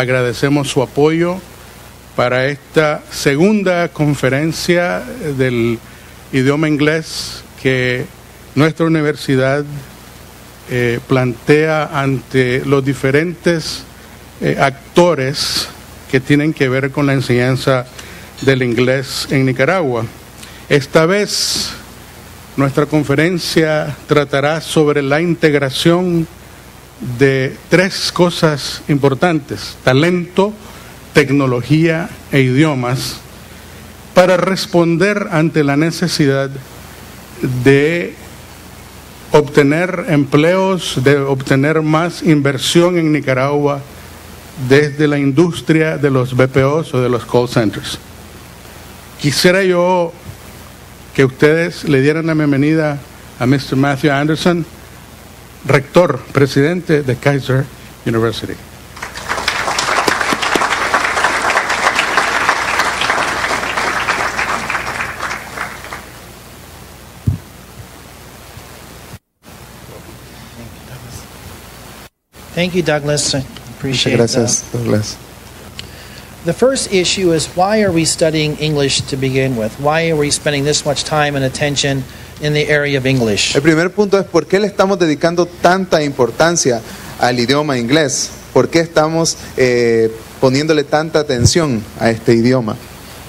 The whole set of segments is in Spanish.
agradecemos su apoyo para esta segunda conferencia del idioma inglés que nuestra universidad eh, plantea ante los diferentes eh, actores que tienen que ver con la enseñanza del inglés en Nicaragua. Esta vez nuestra conferencia tratará sobre la integración de tres cosas importantes, talento, tecnología e idiomas, para responder ante la necesidad de obtener empleos, de obtener más inversión en Nicaragua desde la industria de los BPOs o de los call centers. Quisiera yo que ustedes le dieran la bienvenida a Mr. Matthew Anderson, rector, presidente de Kaiser University. Thank you, Douglas. I Muchas appreciate gracias, that. Douglas. The first issue is why are we studying English to begin with? Why are we spending this much time and attention in the area of English? El primer punto es por qué le estamos dedicando tanta importancia al idioma inglés. ¿Por qué estamos eh, poniéndole tanta atención a este idioma?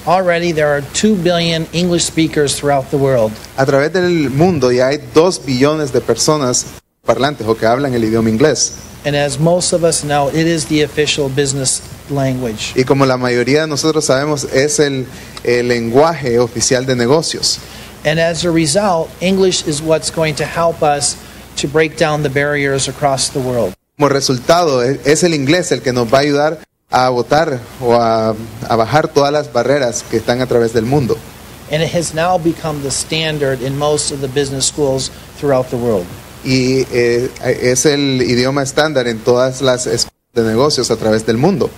Already there are 2 billion English speakers throughout the world. A través del mundo ya hay dos billones de personas parlantes o que hablan el idioma inglés. And as most of us know, it is the official business language. Y como la mayoría de nosotros sabemos, es el, el lenguaje oficial de negocios. And as a result, English is what's going to help us to break down the barriers across the world. Como resultado, es el inglés el que nos va a ayudar a votar o a, a bajar todas las barreras que están a través del mundo. And it has now become the standard in most of the business schools throughout the world. y eh, es el idioma estándar en todas las escuelas de negocios a través del mundo.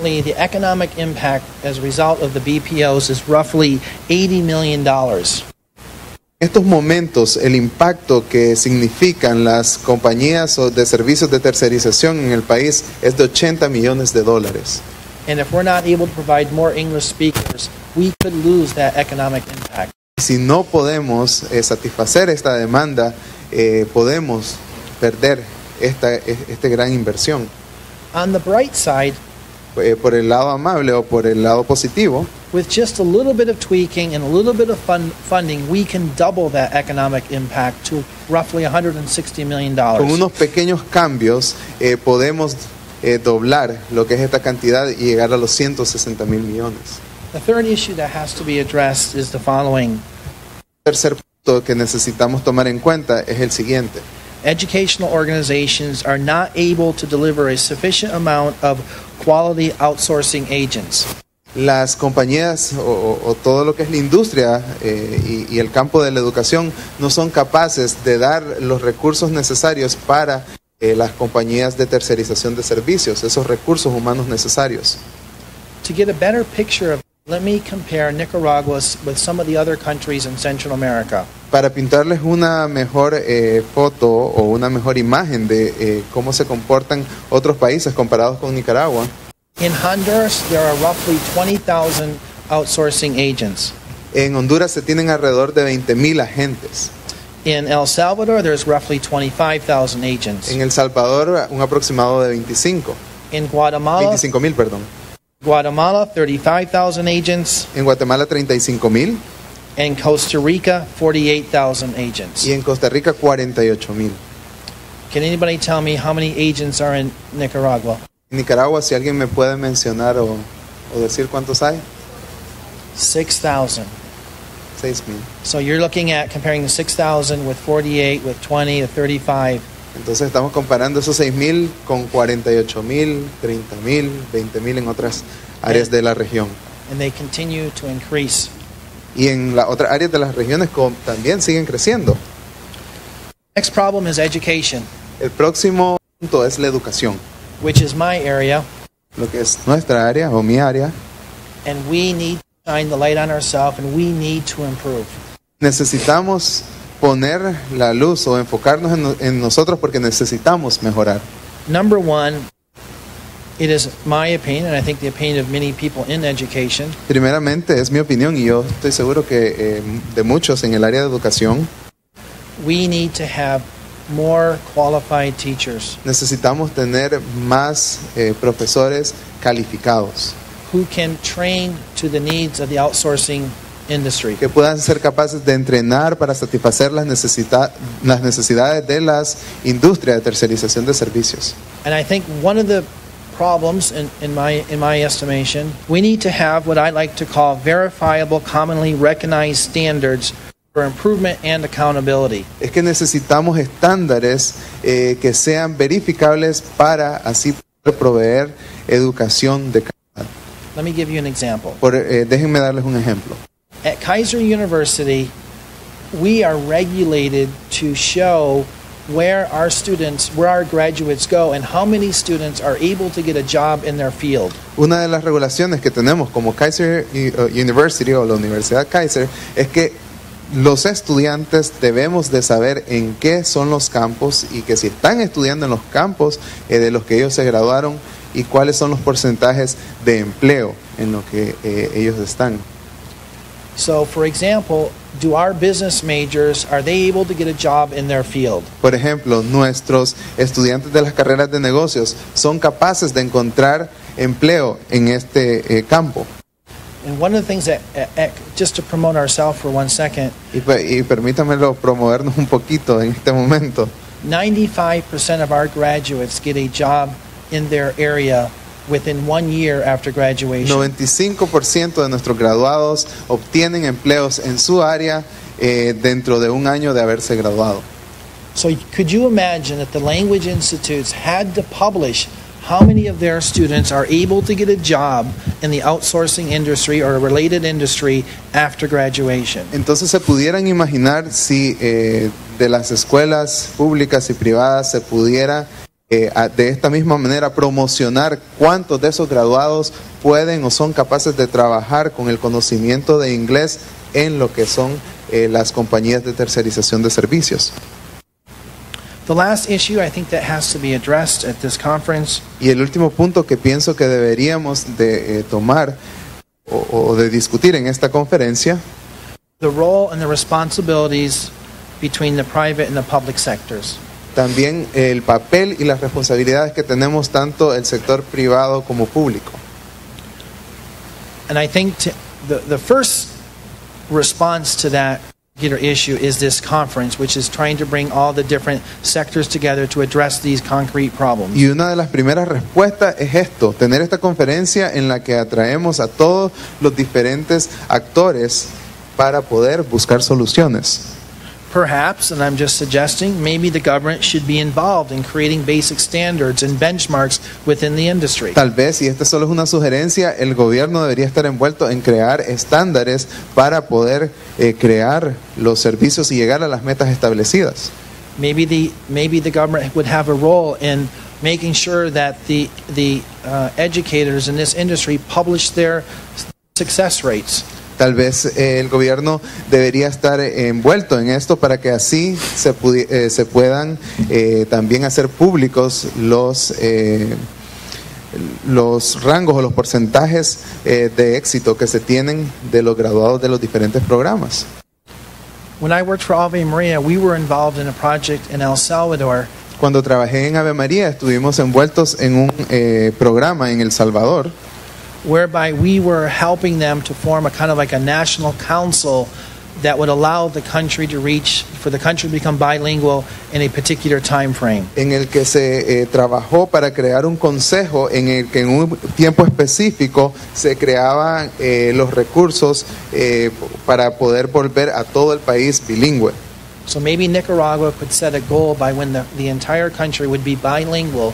The economic impact as a result of the BPOs is roughly $80 million. En estos momentos, el impacto que significan las compañías de servicios de tercerización en el país es de 80 millones de dólares. And if we're not able to provide more English speakers, we could lose that economic impact. Si no podemos eh, satisfacer esta demanda, eh, podemos perder esta este gran inversión. On the bright side, Eh, por el lado amable o por el lado positivo, with just a little bit of tweaking and a little bit of fun- funding, we can double that economic impact to roughly $160 million. con unos pequeños cambios eh, podemos eh, doblar lo que es esta cantidad y llegar a los 160 mil millones. The third issue that has to be addressed is the following. tercer punto que necesitamos tomar en cuenta es el siguiente. Educational organizations are not able to deliver a sufficient amount of quality outsourcing agents. Las compañías o, todo lo que es la industria eh, y, y el campo de la educación no son capaces de dar los recursos necesarios para eh, las compañías de tercerización de servicios, esos recursos humanos necesarios. To get a better picture of let me compare Nicaragua with some of the other countries in Central America. Para pintarles una mejor eh, foto o una mejor imagen de eh, cómo se comportan otros países comparados con Nicaragua, In Honduras, there are roughly 20,000 outsourcing agents. en Honduras se tienen alrededor de 20.000 agentes. In El Salvador, there's roughly 25,000 agents. En El Salvador, un aproximado de 25, In Guatemala, 25 mil, perdón. Guatemala, 35,000 agents. En Guatemala, 35,000. In Costa Rica, 48,000 agents. Y en Costa Rica, 48,000. Can anybody tell me how many agents are in Nicaragua? Nicaragua, si alguien me puede mencionar o, o decir cuántos hay, 6,000. 6 mil. So you're looking at comparing the 6,000 with 48, with 20, to 35. Entonces estamos comparando esos 6 mil con 48 mil, 30 mil, 20 mil en otras áreas de la región. And they continue to increase. Y en las otras áreas de las regiones también siguen creciendo. Next problem is education, El próximo punto es la educación, which is my area. lo que es nuestra área o mi área. And we need to shine the light on ourselves and we need to improve. Necesitamos poner la luz o enfocarnos en, en nosotros porque necesitamos mejorar. Number one, It is my opinion, and I think the opinion of many people in education, Primeramente, es mi opinión y yo estoy seguro que eh, de muchos en el área de educación we need to have more qualified teachers necesitamos tener más eh, profesores calificados who can train to the needs of the outsourcing industry. que puedan ser capaces de entrenar para satisfacer las, necesita- las necesidades de las industrias de tercerización de servicios. And I think one of the problems, in, in, my, in my estimation, we need to have what I like to call verifiable, commonly recognized standards for improvement and accountability. Es que necesitamos estándares eh, que sean verificables para así poder proveer educación de calidad. Let me give you an example. Por, eh, déjenme darles un ejemplo. At Kaiser University, we are regulated to show where our students, where our graduates go, and how many students are able to get a job in their field. Una de las regulaciones que tenemos como Kaiser uh, University o la Universidad Kaiser es que los estudiantes debemos de saber en qué son los campos y que si están estudiando en los campos eh, de los que ellos se graduaron y cuáles son los porcentajes de empleo en lo que eh, ellos están. So, for example, do our business majors are they able to get a job in their field? Por ejemplo, nuestros estudiantes de las carreras de negocios son capaces de encontrar empleo en este eh, campo. And one of the things that, uh, uh, just to promote ourselves for one second, Y, y permítamelo promovernos un poquito en este momento. 95% of our graduates get a job in their area within one year after graduation. 95% de nuestros graduados obtienen empleos en su área eh, dentro de un año de haberse graduado. So, could you imagine that the language institutes had to publish how many of their students are able to get a job in the outsourcing industry or a related industry after graduation? Entonces se pudieran imaginar si eh, de las escuelas públicas y privadas se pudiera eh, de esta misma manera promocionar cuántos de esos graduados pueden o son capaces de trabajar con el conocimiento de inglés en lo que son eh, las compañías de tercerización de servicios. The last issue I think that has to be addressed at this conference Y el último punto que pienso que deberíamos de eh, tomar o, o de discutir en esta conferencia the role and the responsibilities between the private and the public sectors. también el papel y las responsabilidades que tenemos tanto el sector privado como público. And I think to, the, the first response to that issue is this conference, which is trying to bring all the different sectors together to address these concrete problems. Y una de las primeras respuestas es esto, tener esta conferencia en la que atraemos a todos los diferentes actores para poder buscar soluciones. Perhaps, and I'm just suggesting, maybe the government should be involved in creating basic standards and benchmarks within the industry. Tal vez, y esta solo es una sugerencia, el gobierno debería estar envuelto en crear estándares para poder eh, crear los servicios y llegar a las metas establecidas. Maybe the maybe the government would have a role in making sure that the the uh, educators in this industry publish their success rates. Tal vez eh, el gobierno debería estar envuelto en esto para que así se, eh, se puedan eh, también hacer públicos los, eh, los rangos o los porcentajes eh, de éxito que se tienen de los graduados de los diferentes programas. When I worked for Ave Maria, we were involved in a project in El Salvador Cuando trabajé en Ave María estuvimos envueltos en un eh, programa en El Salvador whereby we were helping them to form a kind of like a national council that would allow the country to reach for the country to become bilingual in a particular time frame. en el que se eh, trabajó para crear un consejo en el que en un tiempo específico se creaban eh, los recursos eh, para poder volver a todo el país bilingüe. So maybe Nicaragua could set a goal by when the, the entire country would be bilingual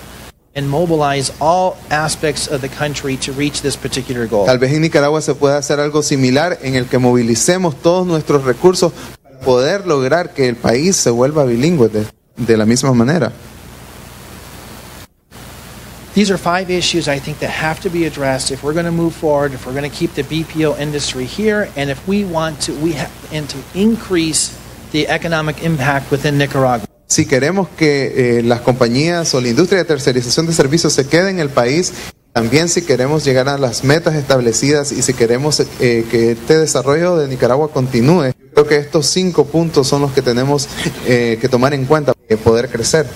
and mobilize all aspects of the country to reach this particular goal. Tal vez en Nicaragua se pueda hacer algo similar en el que movilicemos todos nuestros recursos para poder lograr que el país se vuelva bilingüe de, de la misma manera. These are five issues I think that have to be addressed if we're going to move forward, if we're going to keep the BPO industry here, and if we want to we have and to increase the economic impact within Nicaragua. Si queremos que eh, las compañías o la industria de tercerización de servicios se quede en el país, también si queremos llegar a las metas establecidas y si queremos eh, que este desarrollo de Nicaragua continúe, creo que estos cinco puntos son los que tenemos eh, que tomar en cuenta para poder crecer.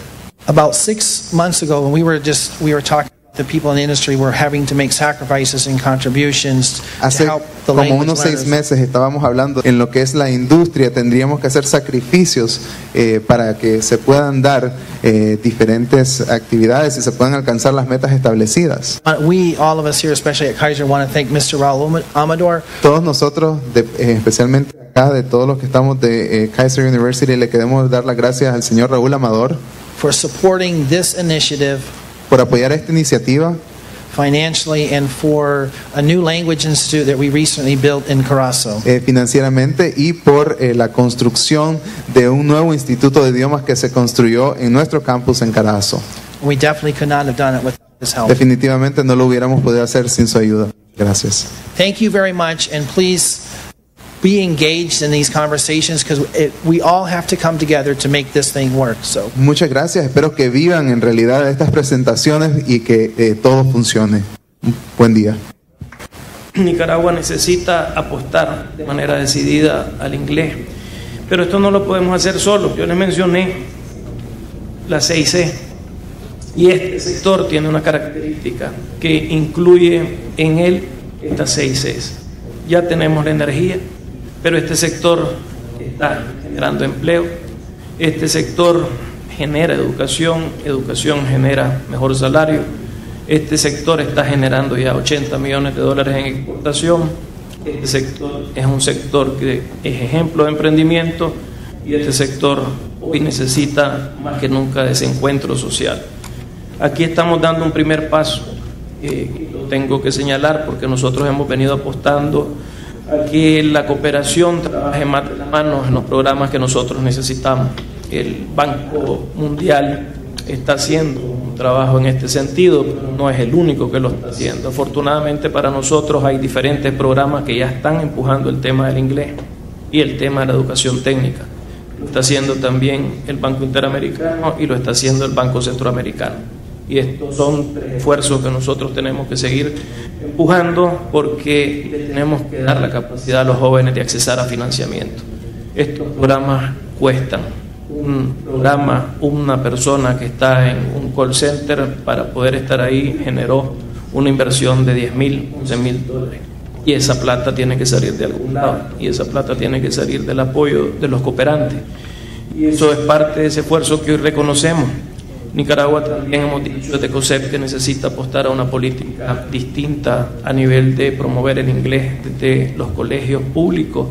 About six months ago, when we were just we were talking, the people in the industry were having to make sacrifices and contributions Hace to help the como unos seis meses estábamos hablando en lo que es la industria, tendríamos que hacer sacrificios eh, para que se puedan dar eh, diferentes actividades y se puedan alcanzar las metas establecidas. We, all of us here, especially at Kaiser, want to thank Mr. Raul Ama- Amador Todos nosotros, de- eh, especialmente acá, de todos los que estamos de eh, Kaiser University, le queremos dar las gracias al señor Raúl Amador for supporting this initiative por apoyar esta iniciativa financially and for a new language institute that we recently built in Carazo. eh, financieramente y por eh, la construcción de un nuevo instituto de idiomas que se construyó en nuestro campus en Carazo. We definitely could not have done it without his help. Definitivamente no lo hubiéramos podido hacer sin su ayuda. Gracias. Thank you very much, and please be engaged in these conversations because we all have to come together to make this thing work. So, Muchas gracias. Espero que vivan en realidad estas presentaciones y que eh, todo funcione. Buen día. Nicaragua necesita apostar de manera decidida al inglés, pero esto no lo podemos hacer solo. Yo les mencioné la 6C y este sector tiene una característica que incluye en él estas 6Cs. Ya tenemos la energía, pero este sector está generando empleo, este sector genera educación, educación genera mejor salario, este sector está generando ya 80 millones de dólares en exportación. Este sector es un sector que es ejemplo de emprendimiento y este sector hoy necesita más que nunca de ese encuentro social. Aquí estamos dando un primer paso, eh, lo tengo que señalar porque nosotros hemos venido apostando que la cooperación trabaje más de la mano en los programas que nosotros necesitamos. El Banco Mundial está haciendo un trabajo en este sentido, pero no es el único que lo está haciendo. Afortunadamente para nosotros hay diferentes programas que ya están empujando el tema del inglés y el tema de la educación técnica. Lo está haciendo también el Banco Interamericano y lo está haciendo el Banco Centroamericano. Y estos son esfuerzos que nosotros tenemos que seguir empujando porque tenemos que dar la capacidad a los jóvenes de accesar a financiamiento. Estos programas cuestan. Un programa, una persona que está en un call center para poder estar ahí generó una inversión de 10 mil, 11 mil dólares. Y esa plata tiene que salir de algún lado. Y esa plata tiene que salir del apoyo de los cooperantes. Y eso es parte de ese esfuerzo que hoy reconocemos. Nicaragua también hemos dicho desde COSEP que necesita apostar a una política distinta a nivel de promover el inglés desde los colegios públicos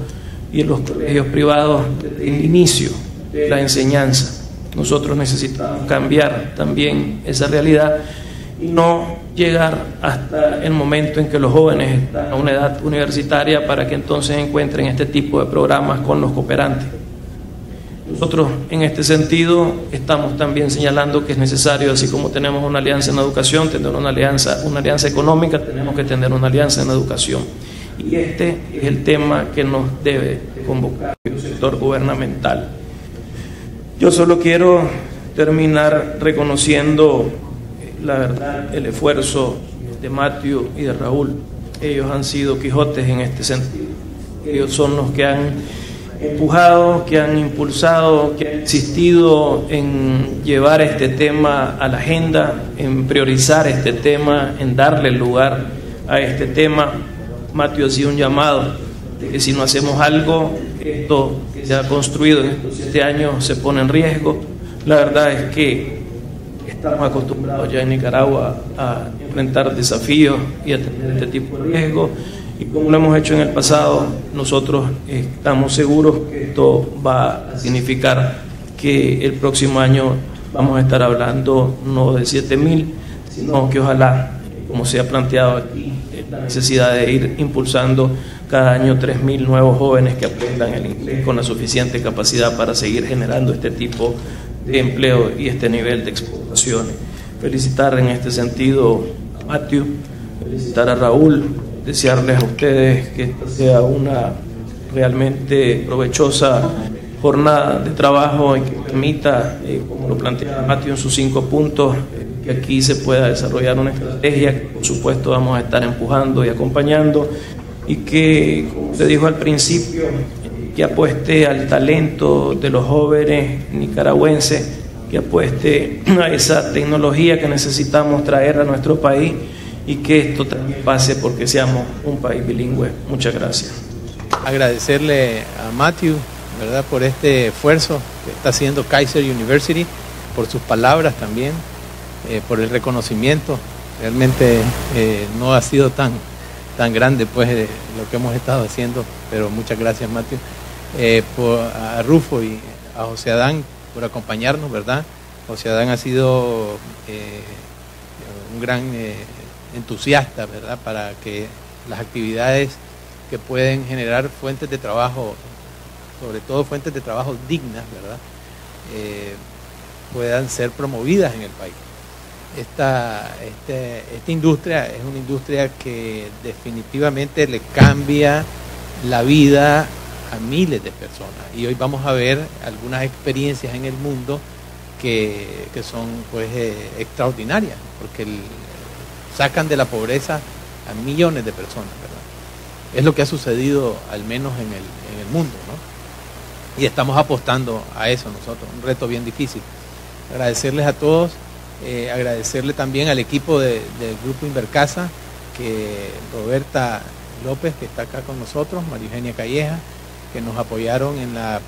y en los colegios privados desde el inicio de la enseñanza. Nosotros necesitamos cambiar también esa realidad y no llegar hasta el momento en que los jóvenes están a una edad universitaria para que entonces encuentren este tipo de programas con los cooperantes. Nosotros en este sentido estamos también señalando que es necesario, así como tenemos una alianza en educación, tener una alianza, una alianza económica, tenemos que tener una alianza en educación. Y este es el tema que nos debe de convocar el sector gubernamental. Yo solo quiero terminar reconociendo eh, la verdad, el esfuerzo de Matthew y de Raúl. Ellos han sido Quijotes en este sentido. Ellos son los que han empujado, que han impulsado, que han insistido en llevar este tema a la agenda, en priorizar este tema, en darle lugar a este tema. Mateo ha sido un llamado de que si no hacemos algo, esto que se ha construido en estos siete años se pone en riesgo. La verdad es que estamos acostumbrados ya en Nicaragua a enfrentar desafíos y a tener este tipo de riesgos. Y como lo hemos hecho en el pasado, nosotros estamos seguros que esto va a significar que el próximo año vamos a estar hablando no de 7 mil, sino que ojalá, como se ha planteado aquí, la necesidad de ir impulsando cada año 3 mil nuevos jóvenes que aprendan el inglés con la suficiente capacidad para seguir generando este tipo de empleo y este nivel de exportaciones. Felicitar en este sentido a Matthew, felicitar a Raúl, desearles a ustedes que esta sea una realmente provechosa jornada de trabajo y que permita, eh, como lo plantea Mateo en sus cinco puntos, que aquí se pueda desarrollar una estrategia que por supuesto vamos a estar empujando y acompañando y que, como se dijo al principio, que apueste al talento de los jóvenes nicaragüenses, que apueste a esa tecnología que necesitamos traer a nuestro país y que esto también pase porque seamos un país bilingüe. Muchas gracias. Agradecerle a Matthew, ¿verdad?, por este esfuerzo que está haciendo Kaiser University, por sus palabras también, eh, por el reconocimiento. Realmente eh, no ha sido tan, tan grande pues eh, lo que hemos estado haciendo, pero muchas gracias Matthew. Por, a Rufo y a José Adán por acompañarnos, ¿verdad? José Adán ha sido un gran eh, entusiasta, ¿verdad? Para que las actividades que pueden generar fuentes de trabajo, sobre todo fuentes de trabajo dignas, ¿verdad? Eh, puedan ser promovidas en el país. Esta, este, esta industria es una industria que definitivamente le cambia la vida a miles de personas. Y hoy vamos a ver algunas experiencias en el mundo que, que son pues eh, extraordinarias, porque el, sacan de la pobreza a millones de personas, ¿verdad? Es lo que ha sucedido al menos en el, en el mundo, ¿no? Y estamos apostando a eso nosotros, un reto bien difícil. Agradecerles a todos, eh, agradecerle también al equipo de, del Grupo Invercasa, que Roberta López, que está acá con nosotros, María Eugenia Calleja, que nos apoyaron en la,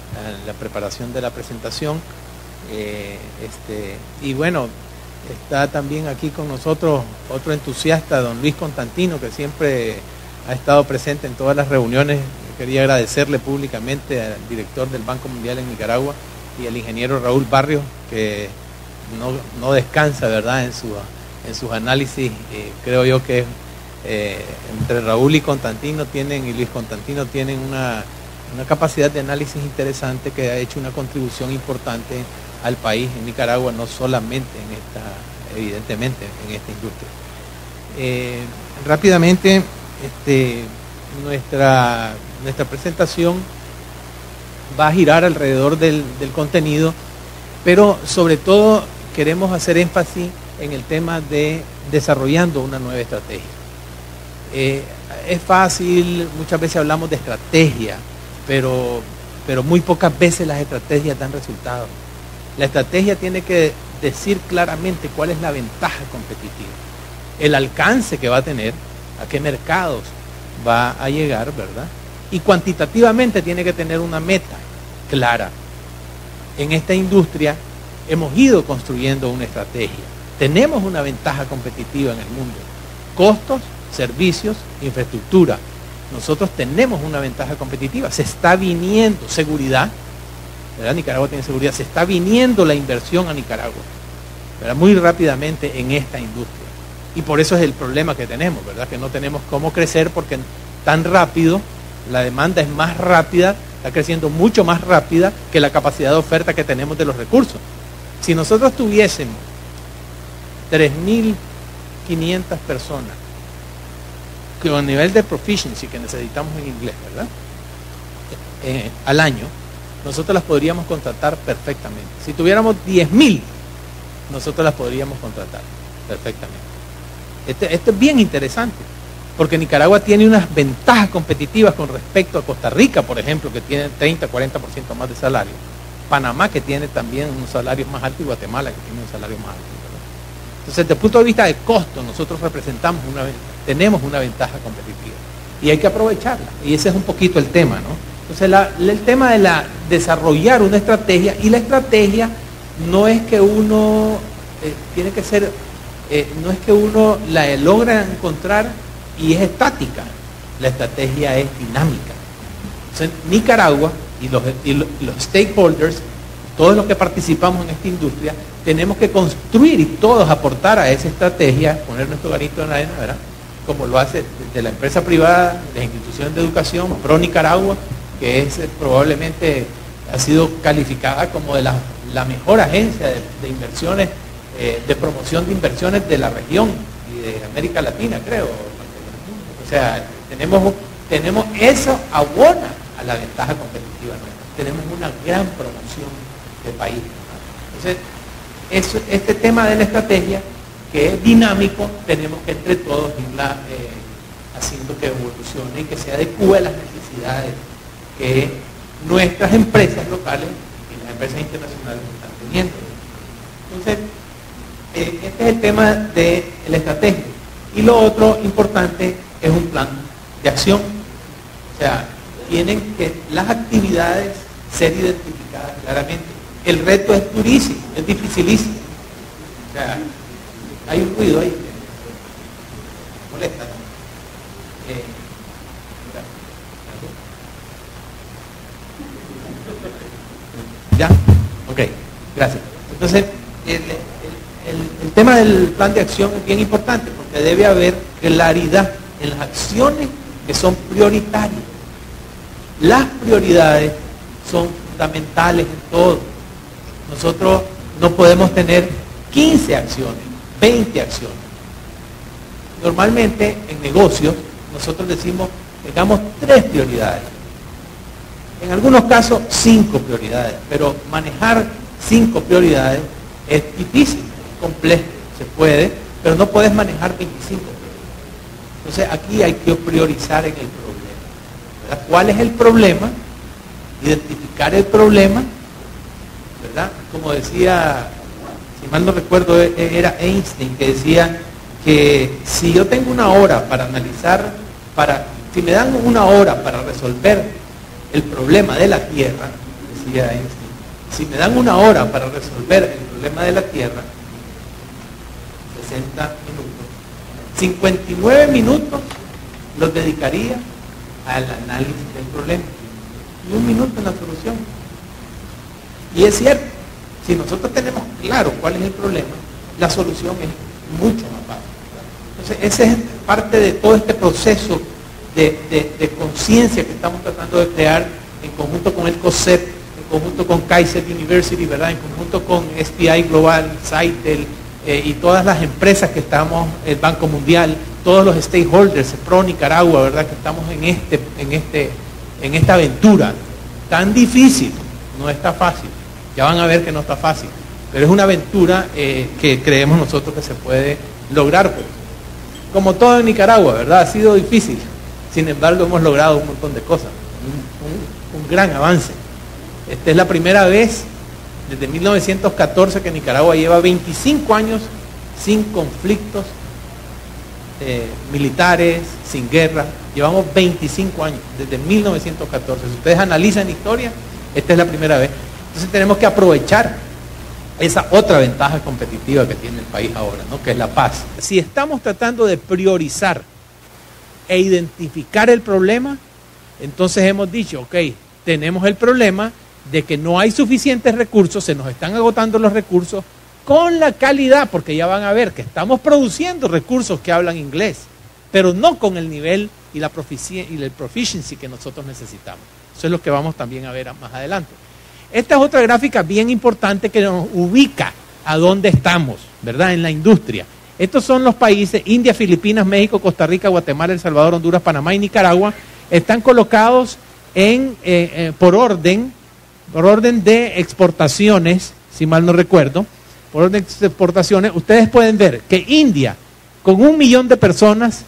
preparación de la presentación. Eh, este, y bueno, está también aquí con nosotros otro entusiasta, don Luis Constantino, que siempre ha estado presente en todas las reuniones. Quería agradecerle públicamente al director del Banco Mundial en Nicaragua y al ingeniero Raúl Barrio, que no, no descansa, ¿verdad?, en, su, en sus análisis. Creo yo que eh, entre Raúl y Constantino tienen, y Luis Constantino tienen una una capacidad de análisis interesante que ha hecho una contribución importante al país, en Nicaragua, no solamente en esta, evidentemente, en esta industria. Eh, rápidamente, este, nuestra, nuestra presentación va a girar alrededor del, contenido, pero sobre todo queremos hacer énfasis en el tema de desarrollando una nueva estrategia. Eh, es fácil, muchas veces hablamos de estrategia, pero, pero muy pocas veces las estrategias dan resultados. La estrategia tiene que decir claramente cuál es la ventaja competitiva, el alcance que va a tener, a qué mercados va a llegar, ¿verdad? Y cuantitativamente tiene que tener una meta clara. En esta industria hemos ido construyendo una estrategia. Tenemos una ventaja competitiva en el mundo. Costos, servicios, infraestructura, nosotros tenemos una ventaja competitiva. Se está viniendo seguridad, Nicaragua tiene seguridad, se está viniendo la inversión a Nicaragua. Muy rápidamente en esta industria. Y por eso es el problema que tenemos, ¿verdad? Que no tenemos cómo crecer porque tan rápido, la demanda es más rápida, está creciendo mucho más rápida que la capacidad de oferta que tenemos de los recursos. Si nosotros tuviésemos 3.500 personas con el nivel de proficiency que necesitamos en inglés, ¿verdad? Eh, al año, nosotros las podríamos contratar perfectamente. Si tuviéramos 10.000, nosotros las podríamos contratar perfectamente. Este, esto es bien interesante, porque Nicaragua tiene unas ventajas competitivas con respecto a Costa Rica, por ejemplo, que tiene 30, 40% más de salario. Panamá, que tiene también unos salarios más altos, y Guatemala, que tiene un salario más alto. Entonces, desde el punto de vista de costo, nosotros representamos una tenemos una ventaja competitiva y hay que aprovecharla. Y ese es un poquito el tema, ¿no? Entonces, la, el tema de la, desarrollar una estrategia y la estrategia no es que uno eh, tiene que ser, eh, no es que uno la logra encontrar y es estática. La estrategia es dinámica. Entonces, Nicaragua y los, y los stakeholders, todos los que participamos en esta industria, tenemos que construir y todos aportar a esa estrategia, poner nuestro granito en la arena, ¿verdad? Como lo hace de la empresa privada, las instituciones de educación, Pro Nicaragua, que es eh, probablemente ha sido calificada como de la, mejor agencia de, de inversiones, eh, de promoción de inversiones de la región y de América Latina, creo. O sea, tenemos, tenemos eso abona a la ventaja competitiva nuestra. tenemos una gran promoción de país. Entonces, este tema de la estrategia, que es dinámico, tenemos que entre todos irla eh, haciendo que evolucione y que se adecue a las necesidades que nuestras empresas locales y las empresas internacionales están teniendo. Entonces, eh, este es el tema de la estrategia. Y lo otro importante es un plan de acción. O sea, tienen que las actividades ser identificadas claramente. El reto es durísimo, es dificilísimo. O sea, hay un ruido ahí molesta. Eh, ¿Ya? Ok, gracias. Entonces, el, tema del plan de acción es bien importante porque debe haber claridad en las acciones que son prioritarias. Las prioridades son fundamentales en todo. Nosotros no podemos tener 15 acciones, 20 acciones. Normalmente en negocios nosotros decimos, tengamos tres prioridades. En algunos casos cinco prioridades, pero manejar cinco prioridades es difícil, es complejo, se puede, pero no puedes manejar 25 Entonces aquí hay que priorizar en el problema. ¿Cuál es el problema? Identificar el problema, ¿verdad? Como decía, si mal no recuerdo, e, e, era Einstein que decía que si yo tengo una hora para analizar, para, si me dan una hora para resolver el problema de la Tierra, decía Einstein, si me dan una hora para resolver el problema de la Tierra, 60 minutos, 59 minutos los dedicaría al análisis del problema y un minuto en la solución. Y es cierto, si nosotros tenemos claro cuál es el problema, la solución es mucho más fácil. Entonces, esa es parte de todo este proceso de, conciencia que estamos tratando de crear en conjunto con el COSEP conjunto con Kaiser University, ¿verdad? En conjunto con SPI Global, Saitel eh, y todas las empresas que estamos, el Banco Mundial, todos los stakeholders, Pro Nicaragua, ¿verdad? Que estamos en, este, en, este, en esta aventura tan difícil, no está fácil. Ya van a ver que no está fácil, pero es una aventura eh, que creemos nosotros que se puede lograr. Pues. Como todo en Nicaragua, ¿verdad? Ha sido difícil. Sin embargo, hemos logrado un montón de cosas, un gran avance. Esta es la primera vez desde 1914 que Nicaragua lleva 25 años sin conflictos eh, militares, sin guerra. Llevamos 25 años, desde 1914. Si ustedes analizan historia, esta es la primera vez. Entonces tenemos que aprovechar esa otra ventaja competitiva que tiene el país ahora, ¿no? que es la paz. Si estamos tratando de priorizar e identificar el problema, entonces hemos dicho, ok, tenemos el problema, de que no hay suficientes recursos, se nos están agotando los recursos con la calidad, porque ya van a ver que estamos produciendo recursos que hablan inglés, pero no con el nivel y la y el proficiency que nosotros necesitamos. Eso es lo que vamos también a ver más adelante. Esta es otra gráfica bien importante que nos ubica a dónde estamos, ¿verdad? En la industria. Estos son los países, India, Filipinas, México, Costa Rica, Guatemala, El Salvador, Honduras, Panamá y Nicaragua, están colocados en, eh, eh, por orden por orden de exportaciones, si mal no recuerdo, por orden de exportaciones, ustedes pueden ver que India, con un millón de personas,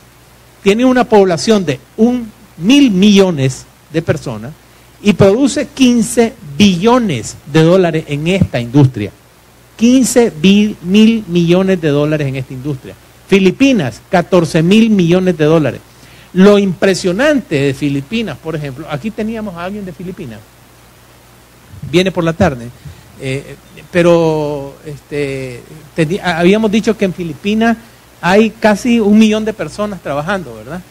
tiene una población de un mil millones de personas y produce 15 billones de dólares en esta industria. 15 mil millones de dólares en esta industria. Filipinas, 14 mil millones de dólares. Lo impresionante de Filipinas, por ejemplo, aquí teníamos a alguien de Filipinas viene por la tarde. Eh, pero este, habíamos dicho que en Filipinas hay casi un millón de personas trabajando, ¿verdad?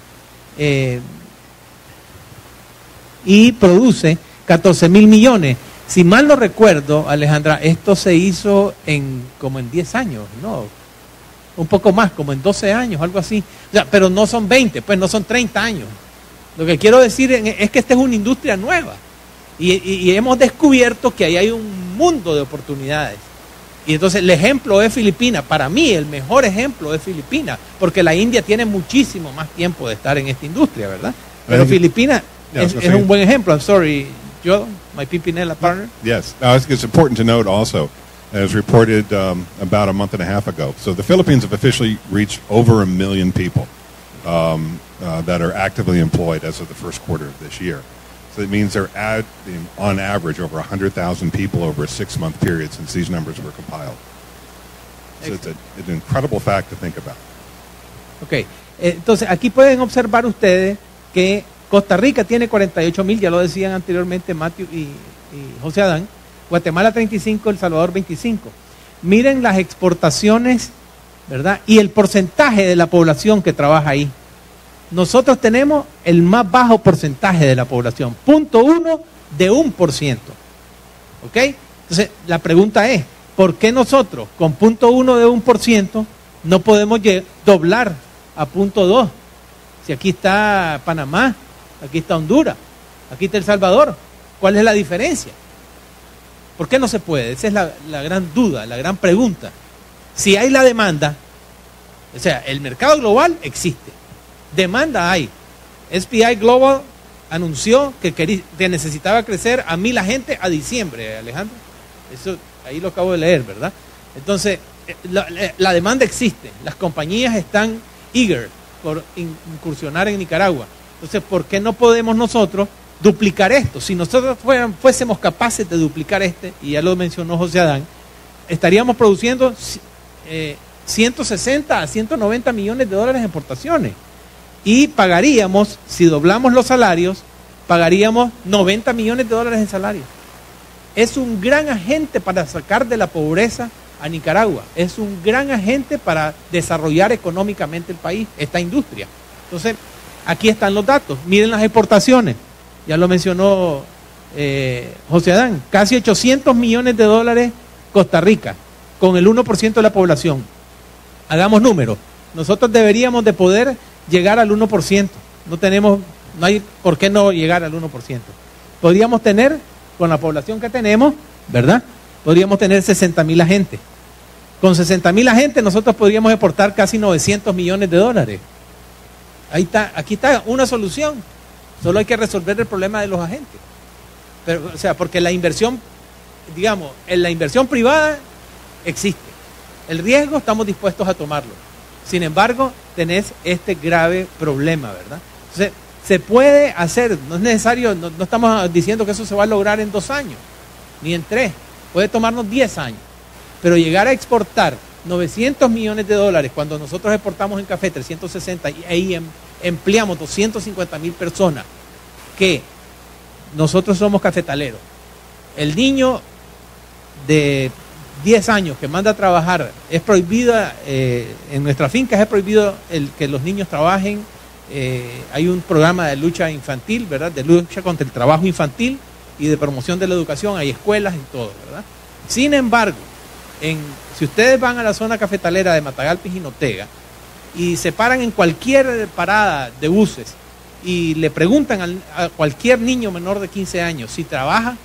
Eh, y produce 14 mil millones. Si mal no recuerdo, Alejandra, esto se hizo en como en 10 años, ¿no? Un poco más, como en 12 años, algo así. pero no son 20, pues no son 30 años. Lo que quiero decir es que esta es una industria nueva. Y, hemos descubierto que ahí hay un mundo de oportunidades. Y entonces el ejemplo es Filipinas. Para mí el mejor ejemplo es Filipinas, porque la India tiene muchísimo más tiempo de estar en esta industria, ¿verdad? Pero Filipinas es, un buen ejemplo. I'm sorry, Joe, my Pimpinela partner. Yes, no, it's, it's important to note also, as reported um, about a month and a half ago. So the Philippines have officially reached over a million people um, uh, that are actively employed as of the first quarter of this year. So it means they're at, on average, over 100,000 people over a six-month period since these numbers were compiled. So it's, a, it's an incredible fact to think about. Ok, entonces aquí pueden observar ustedes que Costa Rica tiene 48 mil, ya lo decían anteriormente Matthew y, y, José Adán, Guatemala 35, El Salvador 25. Miren las exportaciones, ¿verdad? Y el porcentaje de la población que trabaja ahí. Nosotros tenemos el más bajo porcentaje de la población, punto uno de un por ciento. ¿Ok? Entonces, la pregunta es, ¿por qué nosotros con punto uno de un por ciento no podemos doblar a punto dos? Si aquí está Panamá, aquí está Honduras, aquí está El Salvador, ¿cuál es la diferencia? ¿Por qué no se puede? Esa es la, gran duda, la gran pregunta. Si hay la demanda, o sea, el mercado global existe, demanda hay. SPI Global anunció que, que necesitaba crecer a mil agentes a diciembre, Alejandro. Eso ahí lo acabo de leer, ¿verdad? Entonces, eh, la, la demanda existe, las compañías están eager por incursionar en Nicaragua. Entonces, ¿por qué no podemos nosotros duplicar esto? Si nosotros fuésemos capaces de duplicar este, y ya lo mencionó José Adán, estaríamos produciendo 160 eh, a 190 millones de dólares en exportaciones. Y pagaríamos, si doblamos los salarios, pagaríamos 90 millones de dólares en salarios. Es un gran agente para sacar de la pobreza a Nicaragua. Es un gran agente para desarrollar económicamente el país, esta industria. Entonces, aquí están los datos. Miren las exportaciones. Ya lo mencionó eh, José Adán. Casi 800 millones de dólares Costa Rica, con el 1% de la población. Hagamos números. Nosotros deberíamos de poder llegar al 1%. No tenemos, no hay por qué no llegar al 1%. Podríamos tener, con la población que tenemos, ¿verdad? Podríamos tener 60 mil agentes. Con 60 mil agentes nosotros podríamos exportar casi 900 millones de dólares. Ahí está, aquí está una solución. Solo hay que resolver el problema de los agentes. Pero, o sea, porque la inversión, digamos, en la inversión privada existe. El riesgo estamos dispuestos a tomarlo. Sin embargo, tenés este grave problema, ¿verdad? Entonces, se puede hacer, no es necesario, no, estamos diciendo que eso se va a lograr en dos años, ni en tres, puede tomarnos diez años, pero llegar a exportar 900 millones de dólares cuando nosotros exportamos en café 360 y em, empleamos 250 mil personas que nosotros somos cafetaleros. El niño de 10 años que manda a trabajar, es prohibida, eh, en nuestra finca es prohibido el que los niños trabajen. Eh, hay un programa de lucha infantil, ¿verdad? De lucha contra el trabajo infantil y de promoción de la educación, hay escuelas y todo, ¿verdad? Sin embargo, en, si ustedes van a la zona cafetalera de Matagalpa y Jinotega y se paran en cualquier parada de buses y le preguntan a cualquier niño menor de 15 años si trabaja,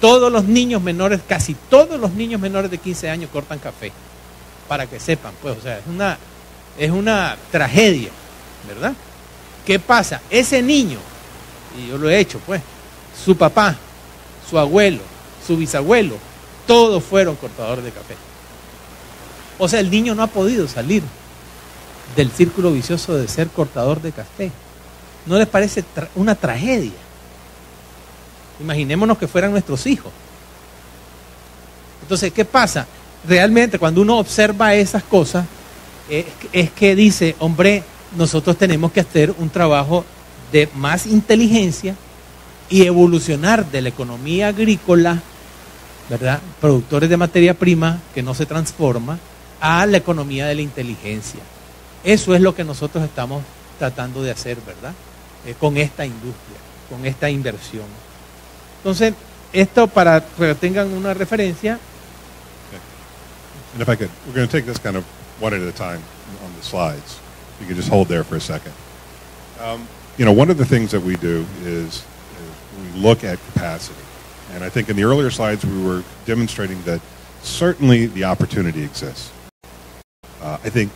todos los niños menores, casi todos los niños menores de 15 años cortan café. Para que sepan, pues, o sea, es una, es una tragedia, ¿verdad? ¿Qué pasa? Ese niño, y yo lo he hecho, pues, su papá, su abuelo, su bisabuelo, todos fueron cortadores de café. O sea, el niño no ha podido salir del círculo vicioso de ser cortador de café. ¿No les parece una tragedia? Imaginémonos que fueran nuestros hijos. Entonces, ¿qué pasa? Realmente cuando uno observa esas cosas, es, que dice, hombre, nosotros tenemos que hacer un trabajo de más inteligencia y evolucionar de la economía agrícola, ¿verdad? Productores de materia prima que no se transforma, a la economía de la inteligencia. Eso es lo que nosotros estamos tratando de hacer, ¿verdad? Eh, con esta industria, con esta inversión. Entonces, esto para que tengan una referencia. Okay. And if I could, we're going to take this kind of one at a time on the slides. You can just hold there for a second. Um, you know, one of the things that we do is, is we look at capacity. And I think in the earlier slides we were demonstrating that certainly the opportunity exists. Uh, I think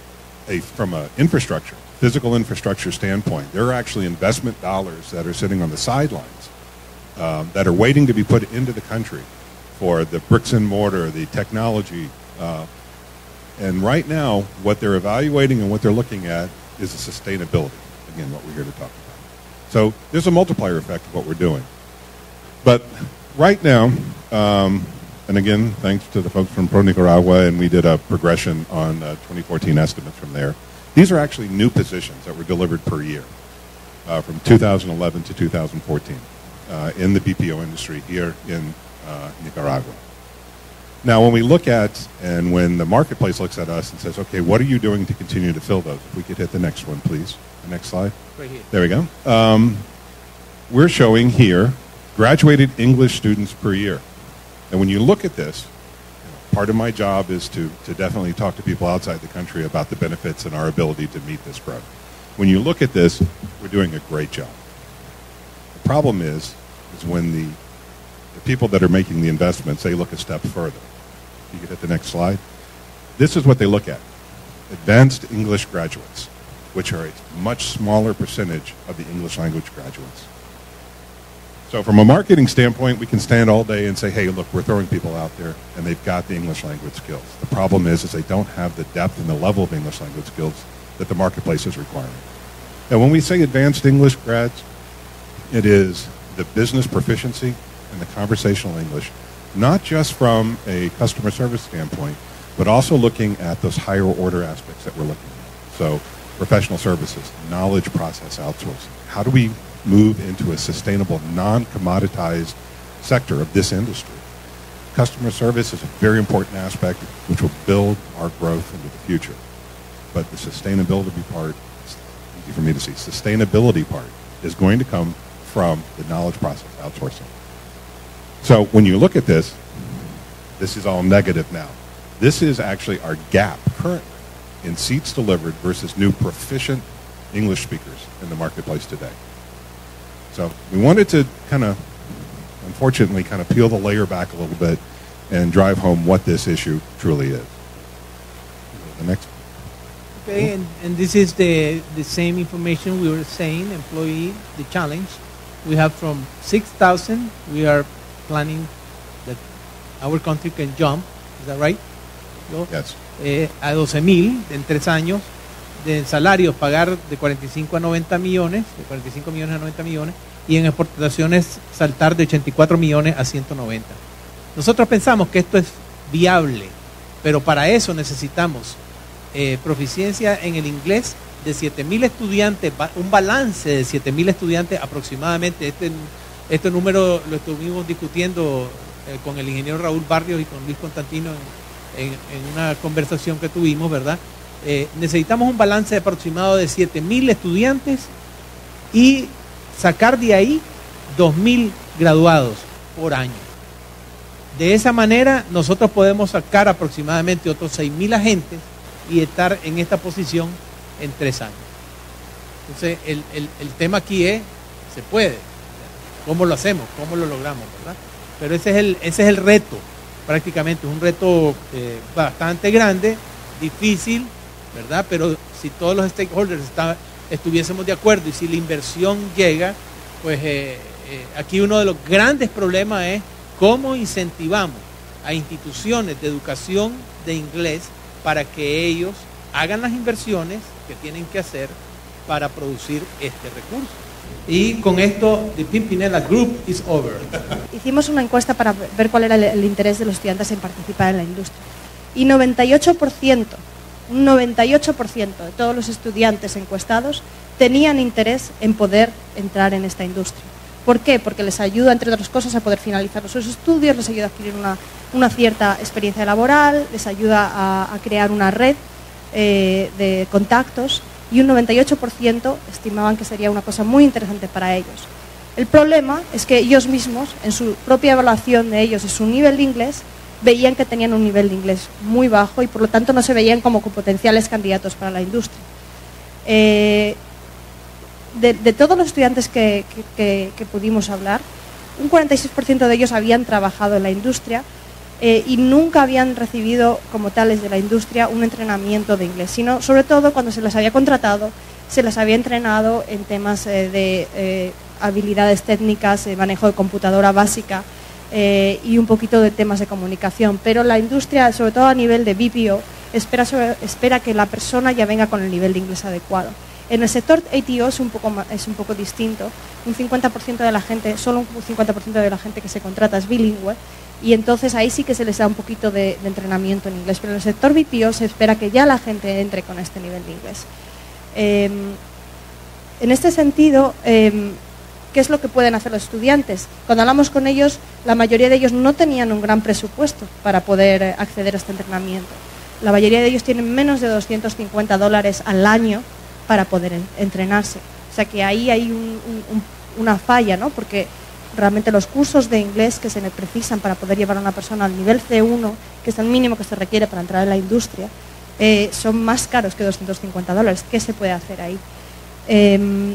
a, from an infrastructure, physical infrastructure standpoint, there are actually investment dollars that are sitting on the sidelines um, that are waiting to be put into the country for the bricks and mortar, the technology. Uh, and right now, what they're evaluating and what they're looking at is the sustainability. Again, what we're here to talk about. So there's a multiplier effect of what we're doing. But right now, um, and again, thanks to the folks from Pro Nicaragua, and we did a progression on uh, 2014 estimates from there. These are actually new positions that were delivered per year uh, from 2011 to 2014 uh, in the BPO industry here in uh, Nicaragua. Now, when we look at, and when the marketplace looks at us and says, okay, what are you doing to continue to fill those? If we could hit the next one, please. The next slide. Right here. There we go. Um, we're showing here graduated English students per year. And when you look at this, part of my job is to, to definitely talk to people outside the country about the benefits and our ability to meet this growth. When you look at this, we're doing a great job. The problem is, is when the, the people that are making the investments, they look a step further. You could hit the next slide. This is what they look at. Advanced English graduates, which are a much smaller percentage of the English language graduates. So from a marketing standpoint, we can stand all day and say, hey, look, we're throwing people out there and they've got the English language skills. The problem is, is they don't have the depth and the level of English language skills that the marketplace is requiring. And when we say advanced English grads, it is the business proficiency and the conversational English, not just from a customer service standpoint, but also looking at those higher order aspects that we're looking at. So professional services, knowledge process outsourcing. How do we move into a sustainable, non-commoditized sector of this industry? Customer service is a very important aspect which will build our growth into the future. But the sustainability part, it's easy for me to see, sustainability part is going to come from the knowledge process outsourcing. So when you look at this, this is all negative now. This is actually our gap currently in seats delivered versus new proficient English speakers in the marketplace today. So we wanted to kind of, unfortunately, kind of peel the layer back a little bit and drive home what this issue truly is. The next. Okay, and, and this is the, the same information we were saying, employee, the challenge. We have from 6,000, we are planning that our country can jump, is that right? ¿No? Yes. Eh, a 12 mil en tres años, de salarios pagar de 45 a 90 millones, de 45 millones a 90 millones, y en exportaciones saltar de 84 millones a 190. Nosotros pensamos que esto es viable, pero para eso necesitamos eh, proficiencia en el inglés de 7.000 estudiantes, un balance de 7.000 estudiantes aproximadamente. Este, este número lo estuvimos discutiendo eh, con el ingeniero Raúl Barrios y con Luis Constantino en una conversación que tuvimos, ¿verdad? Eh, necesitamos un balance aproximado de 7.000 estudiantes y sacar de ahí 2.000 graduados por año. De esa manera nosotros podemos sacar aproximadamente otros 6.000 agentes y estar en esta posición en tres años. Entonces el, el- el tema aquí es, se puede, ¿cómo lo hacemos? ¿Cómo lo logramos? ¿verdad? Pero ese es el, ese es el reto, prácticamente, es un reto eh, bastante grande, difícil, ¿verdad? Pero si todos los stakeholders está- estuviésemos de acuerdo y si la inversión llega, pues eh, eh, aquí uno de los grandes problemas es cómo incentivamos a instituciones de educación de inglés para que ellos hagan las inversiones que tienen que hacer para producir este recurso. Y con esto, the Pimpinela Group is over. Hicimos una encuesta para ver cuál era el interés de los estudiantes en participar en la industria. Y 98%, un 98% de todos los estudiantes encuestados tenían interés en poder entrar en esta industria. ¿Por qué? Porque les ayuda, entre otras cosas, a poder finalizar sus estudios, les ayuda a adquirir una, una cierta experiencia laboral, les ayuda a, crear una red eh, de contactos y un 98% estimaban que sería una cosa muy interesante para ellos. El problema es que ellos mismos, en su propia evaluación de ellos y su nivel de inglés, veían que tenían un nivel de inglés muy bajo y por lo tanto no se veían como potenciales candidatos para la industria. Eh, de, todos los estudiantes que, pudimos hablar, un 46% de ellos habían trabajado en la industria eh, y nunca habían recibido como tales de la industria un entrenamiento de inglés, sino sobre todo cuando se les había contratado, se les había entrenado en temas eh, de habilidades técnicas, manejo de computadora básica eh, y un poquito de temas de comunicación. Pero la industria, sobre todo a nivel de BPO, espera, espera que la persona ya venga con el nivel de inglés adecuado. En el sector ATO es un poco, es un poco distinto. Un 50% de la gente, solo un 50% de la gente que se contrata es bilingüe y entonces ahí sí que se les da un poquito de, entrenamiento en inglés. Pero en el sector BPO se espera que ya la gente entre con este nivel de inglés. Eh, en este sentido, eh, ¿qué es lo que pueden hacer los estudiantes? Cuando hablamos con ellos, la mayoría de ellos no tenían un gran presupuesto para poder eh, acceder a este entrenamiento. La mayoría de ellos tienen menos de 250 dólares al año para poder en- entrenarse. O sea que ahí hay un- un- un- una falla, ¿no? Porque realmente los cursos de inglés que se precisan para poder llevar a una persona al nivel C1, que es el mínimo que se requiere para entrar en la industria, eh, son más caros que 250 dólares. ¿Qué se puede hacer ahí? Em,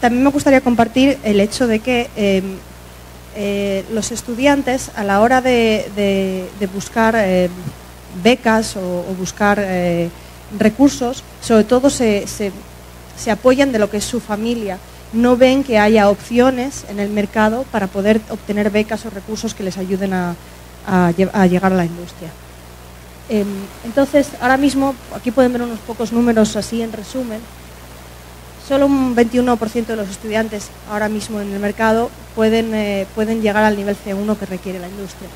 también me gustaría compartir el hecho de que em, eh, los estudiantes a la hora de, buscar eh, becas o, buscar eh, recursos, sobre todo se, apoyan de lo que es su familia. No ven que haya opciones en el mercado para poder obtener becas o recursos que les ayuden a llegar a la industria. Em, entonces, ahora mismo, aquí pueden ver unos pocos números así en resumen. Solo un 21% de los estudiantes ahora mismo en el mercado pueden, eh, pueden llegar al nivel C1 que requiere la industria.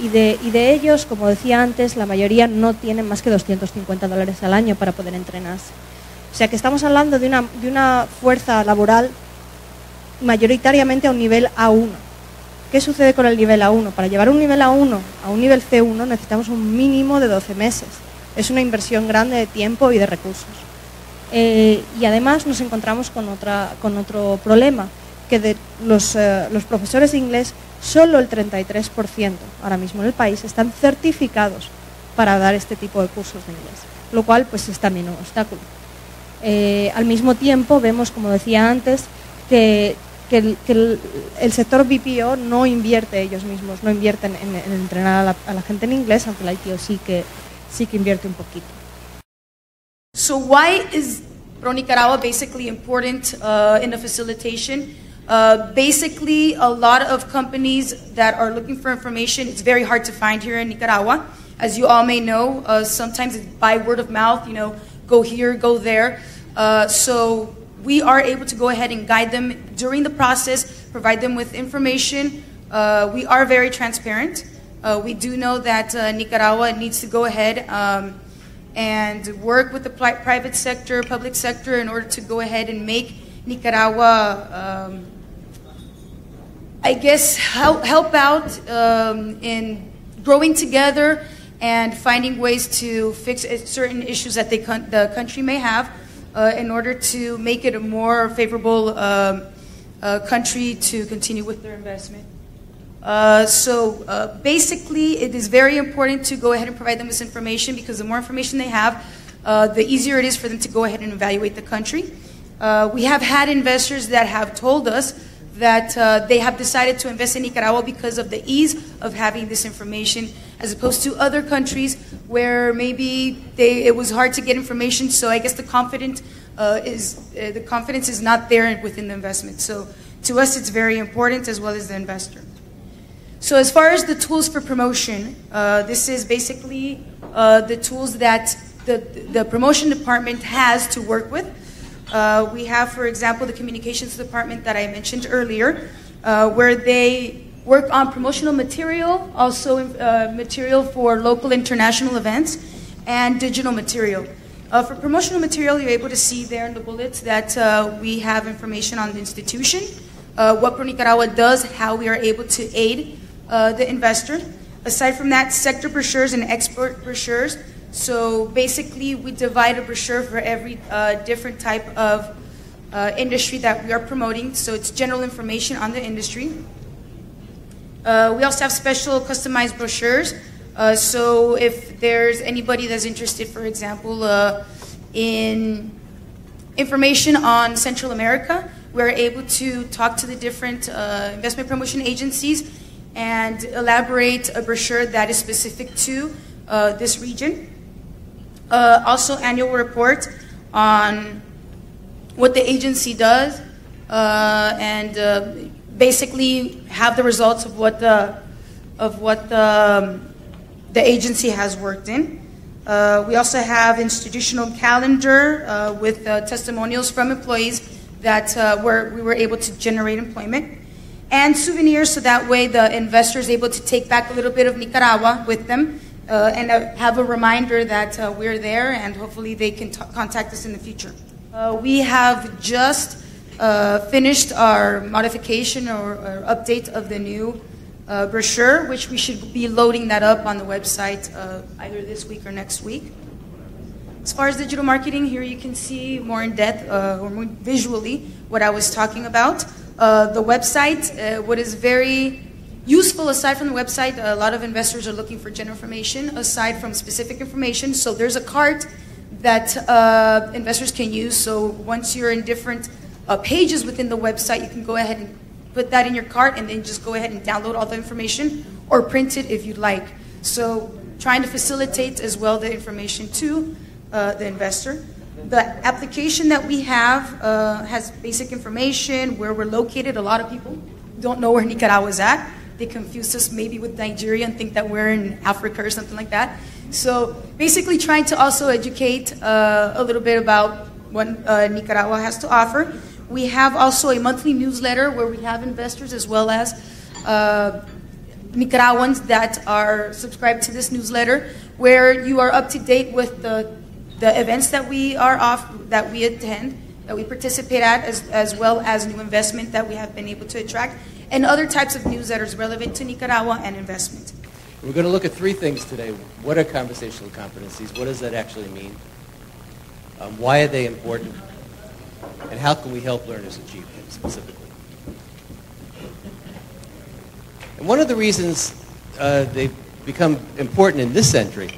Y de, y de ellos, como decía antes, la mayoría no tienen más que 250 dólares al año para poder entrenarse. O sea que estamos hablando de una, de una fuerza laboral mayoritariamente a un nivel A1. ¿Qué sucede con el nivel A1? Para llevar un nivel A1 a un nivel C1 necesitamos un mínimo de 12 meses. Es una inversión grande de tiempo y de recursos. Eh, y además nos encontramos con, otro problema, que de los, eh, profesores de inglés, solo el 33% ahora mismo en el país están certificados para dar este tipo de cursos de inglés, lo cual pues es también un obstáculo. Eh, al mismo tiempo vemos, como decía antes, que, el, sector BPO no invierte ellos mismos, no invierten en, en entrenar a la, a la gente en inglés, aunque la ITO sí que, sí que invierte un poquito. So why is Pro Nicaragua basically important uh, in the facilitation? Uh, basically, a lot of companies that are looking for information, it's very hard to find here in Nicaragua. As you all may know, uh, sometimes it's by word of mouth, you know, go here, go there. Uh, so we are able to go ahead and guide them during the process, provide them with information. Uh, we are very transparent. Uh, we do know that Nicaragua needs to go ahead um, and work with the pri- private sector, public sector, in order to go ahead and make Nicaragua, um, I guess, help, help out um, in growing together and finding ways to fix uh, certain issues that they the country may have uh, in order to make it a more favorable um, uh, country to continue with their investment. Uh, so uh, basically, it is very important to go ahead and provide them this information because the more information they have, uh, the easier it is for them to go ahead and evaluate the country. Uh, we have had investors that have told us that uh, they have decided to invest in Nicaragua because of the ease of having this information, as opposed to other countries where maybe they, it was hard to get information. So I guess the confidence is the confidence is not there within the investment. So to us, it's very important as well as the investor. So as far as the tools for promotion, uh, this is basically uh, the tools that the, the promotion department has to work with. Uh, we have, for example, the communications department that I mentioned earlier, uh, where they work on promotional material, also uh, material for local international events, and digital material. Uh, for promotional material, you're able to see there in the bullets that we have information on the institution, what Pro Nicaragua does, how we are able to aid uh, the investor. Aside from that, sector brochures and export brochures. So basically, we divide a brochure for every uh, different type of uh, industry that we are promoting. So it's general information on the industry. Uh, we also have special customized brochures. Uh, so if there's anybody that's interested, for example, uh, in information on Central America, we're able to talk to the different investment promotion agencies and elaborate a brochure that is specific to uh, this region. Uh, also, annual report on what the agency does, uh, and uh, basically have the results of what the of what the, um, the agency has worked in. Uh, we also have institutional calendar uh, with testimonials from employees that were, we were able to generate employment. And souvenirs, so that way the investor is able to take back a little bit of Nicaragua with them uh, and uh, have a reminder that uh, we're there and hopefully they can t- contact us in the future. Uh, we have just uh, finished our modification or, or update of the new uh, brochure, which we should be loading that up on the website either this week or next week. As far as digital marketing, here you can see more in depth uh, or more visually what I was talking about. Uh, the website, uh, what is very useful aside from the website, a lot of investors are looking for general information aside from specific information. So there's a cart that uh, investors can use. So once you're in different uh, pages within the website, you can go ahead and put that in your cart and then just go ahead and download all the information or print it if you'd like. So trying to facilitate as well the information to uh, the investor. The application that we have uh, has basic information, where we're located. A lot of people don't know where Nicaragua is at. They confuse us maybe with Nigeria and think that we're in Africa or something like that. So basically, trying to also educate uh, a little bit about what uh, Nicaragua has to offer. We have also a monthly newsletter where we have investors as well as uh, Nicaraguans that are subscribed to this newsletter, where you are up to date with the, the events that we are off, that we attend, that we participate at, as, as well as new investment that we have been able to attract, and other types of news that is relevant to Nicaragua and investment. We're going to look at three things today. What are conversational competencies? What does that actually mean? Um, why are they important? And how can we help learners achieve them specifically? And one of the reasons uh, they've become important in this century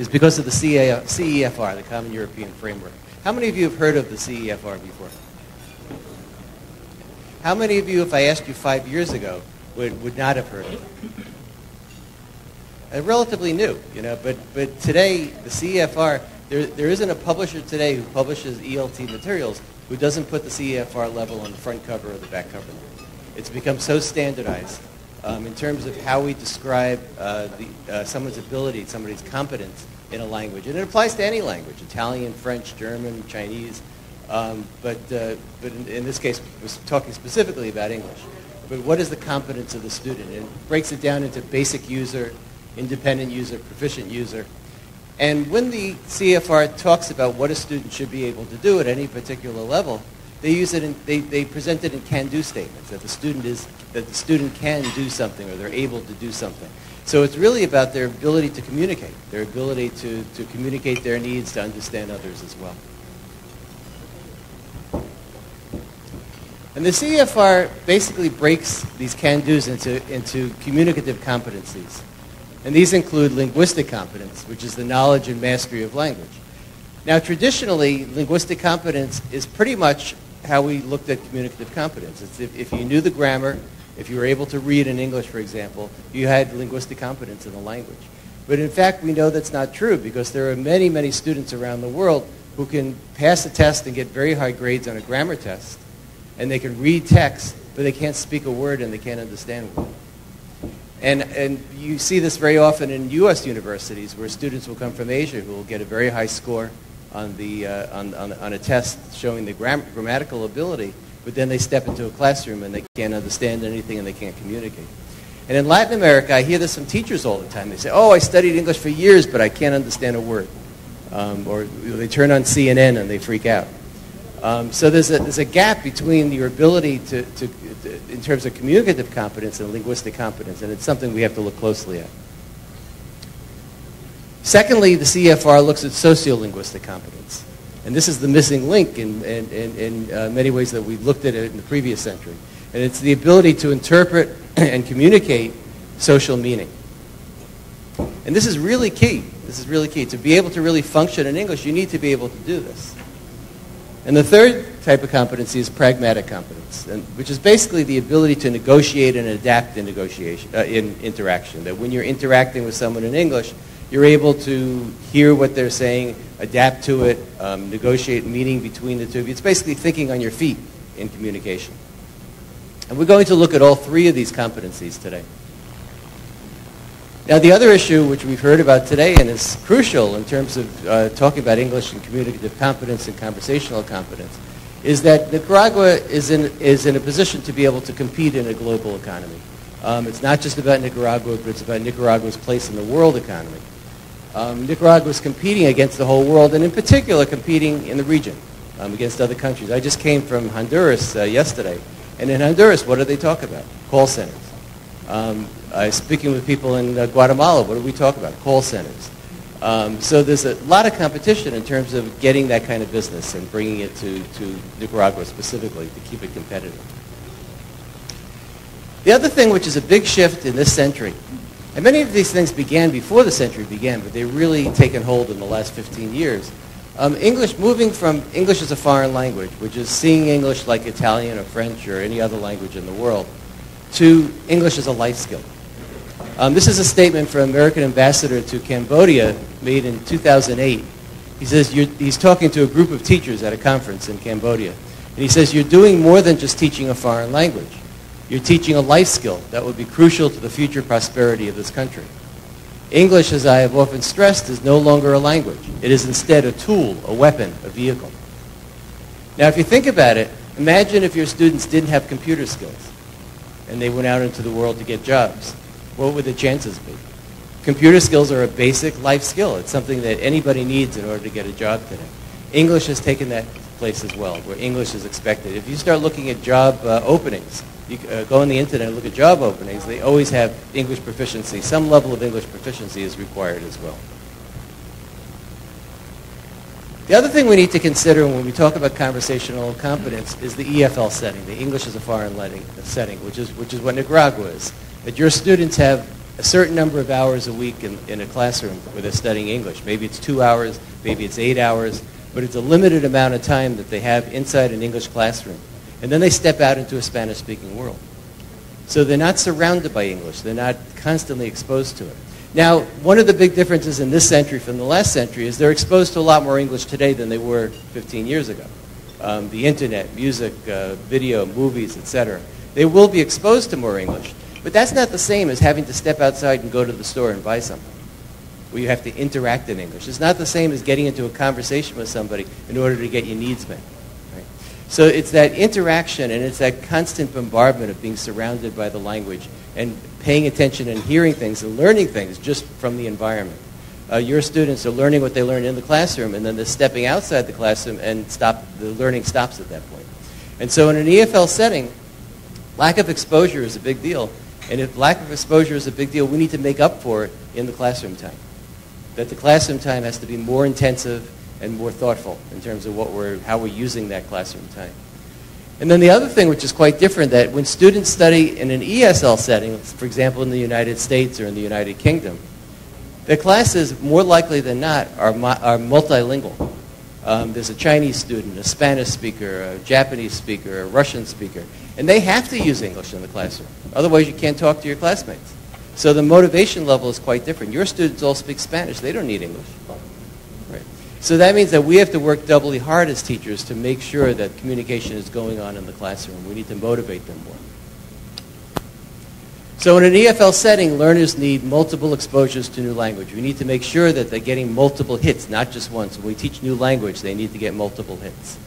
is because of the CEFR, the Common European Framework. How many of you have heard of the CEFR before? How many of you, if I asked you five years ago, would, would not have heard of it? Uh, relatively new, you know, but, but today the CEFR, there, there isn't a publisher today who publishes ELT materials who doesn't put the CEFR level on the front cover or the back cover. It's become so standardized um, in terms of how we describe uh, the, uh, someone's ability, somebody's competence in a language. And it applies to any language, Italian, French, German, Chinese. Um, but uh, but in, in, this case, we're talking specifically about English. But what is the competence of the student? And it breaks it down into basic user, independent user, proficient user. And when the CFR talks about what a student should be able to do at any particular level, they use it in, they, they present it in can-do statements, that the student is, that the student can do something or they're able to do something. So it's really about their ability to communicate, their ability to, to communicate their needs, to understand others as well. And the CFR basically breaks these can-dos into, into communicative competencies. And these include linguistic competence, which is the knowledge and mastery of language. Now, traditionally, linguistic competence is pretty much how we looked at communicative competence. It's if, if you knew the grammar, if you were able to read in English, for example, you had linguistic competence in the language. But in fact, we know that's not true because there are many, many students around the world who can pass a test and get very high grades on a grammar test, and they can read text, but they can't speak a word and they can't understand one. And, and you see this very often in U.S. universities where students will come from Asia who will get a very high score on, the, uh, on, on, on, a test showing the gram- grammatical ability, but then they step into a classroom and they can't understand anything and they can't communicate. And in Latin America, I hear this from teachers all the time. They say, oh, I studied English for years, but I can't understand a word. Um, or they turn on CNN and they freak out. Um, so there's a, there's a gap between your ability to, to, to, in terms of communicative competence and linguistic competence, and it's something we have to look closely at. Secondly, the CFR looks at sociolinguistic competence. And this is the missing link in, in, in, in uh, many ways that we looked at it in the previous century. And it's the ability to interpret and communicate social meaning. And this is really key. This is really key. To be able to really function in English, you need to be able to do this. And the third type of competency is pragmatic competence, and, which is basically the ability to negotiate and adapt in negotiation, uh, in interaction. That when you're interacting with someone in English, You're able to hear what they're saying, adapt to it, um, negotiate meaning between the two of you. It's basically thinking on your feet in communication. And we're going to look at all three of these competencies today. Now, the other issue which we've heard about today and is crucial in terms of uh, talking about English and communicative competence and conversational competence is that Nicaragua is in, is in a position to be able to compete in a global economy. Um, it's not just about Nicaragua, but it's about Nicaragua's place in the world economy. Um, Nicaragua is competing against the whole world, and in particular competing in the region um, against other countries. I just came from Honduras uh, yesterday, and in Honduras, what do they talk about? Call centers. Um, I speaking with people in uh, Guatemala, what do we talk about? Call centers. Um, so there's a lot of competition in terms of getting that kind of business and bringing it to, to Nicaragua specifically to keep it competitive. The other thing which is a big shift in this century, and many of these things began before the century began, but they've really taken hold in the last 15 years. Um, English, moving from English as a foreign language, which is seeing English like Italian or French or any other language in the world, to English as a life skill. Um, this is a statement from American ambassador to Cambodia made in 2008. He says he's talking to a group of teachers at a conference in Cambodia. And he says, you're doing more than just teaching a foreign language. You're teaching a life skill that would be crucial to the future prosperity of this country. English, as I have often stressed, is no longer a language. It is instead a tool, a weapon, a vehicle. Now, if you think about it, imagine if your students didn't have computer skills and they went out into the world to get jobs what would the chances be? Computer skills are a basic life skill. It's something that anybody needs in order to get a job today. English has taken that place as well, where English is expected. If you start looking at job uh, openings, you uh, go on the internet and look at job openings, they always have English proficiency. Some level of English proficiency is required as well. The other thing we need to consider when we talk about conversational competence is the EFL setting, the English as a foreign setting, which is, which is what Nicaragua is that your students have a certain number of hours a week in, in a classroom where they're studying English. Maybe it's two hours, maybe it's eight hours, but it's a limited amount of time that they have inside an English classroom. And then they step out into a Spanish-speaking world. So they're not surrounded by English. They're not constantly exposed to it. Now, one of the big differences in this century from the last century is they're exposed to a lot more English today than they were 15 years ago. Um, the internet, music, uh, video, movies, etc. They will be exposed to more English. But that's not the same as having to step outside and go to the store and buy something, where you have to interact in English. It's not the same as getting into a conversation with somebody in order to get your needs met. So it's that interaction and it's that constant bombardment of being surrounded by the language and paying attention and hearing things and learning things just from the environment. Uh, your students are learning what they learn in the classroom, and then they're stepping outside the classroom, and stop, the learning stops at that point. And so in an EFL setting, lack of exposure is a big deal. And if lack of exposure is a big deal, we need to make up for it in the classroom time. That the classroom time has to be more intensive and more thoughtful in terms of what we're, how we're using that classroom time. And then the other thing which is quite different, that when students study in an ESL setting, for example in the United States or in the United Kingdom, the classes, more likely than not, are, are multilingual. Um, there's a Chinese student, a Spanish speaker, a Japanese speaker, a Russian speaker. And they have to use English in the classroom. Otherwise, you can't talk to your classmates. So the motivation level is quite different. Your students all speak Spanish. They don't need English. So that means that we have to work doubly hard as teachers to make sure that communication is going on in the classroom. We need to motivate them more. So in an EFL setting, learners need multiple exposures to new language. We need to make sure that they're getting multiple hits, not just once. When we teach new language, they need to get multiple hits.